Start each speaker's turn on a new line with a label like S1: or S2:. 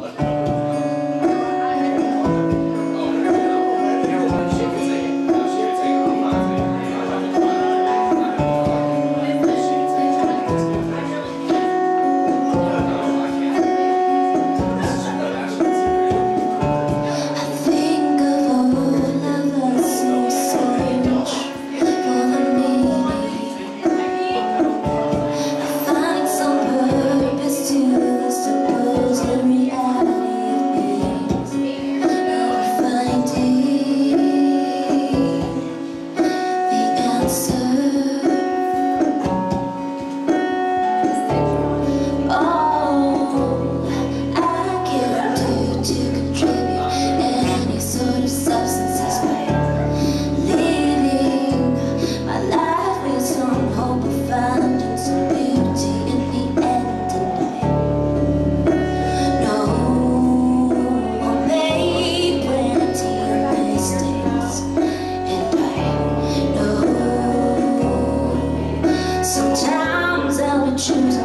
S1: let's. shoes.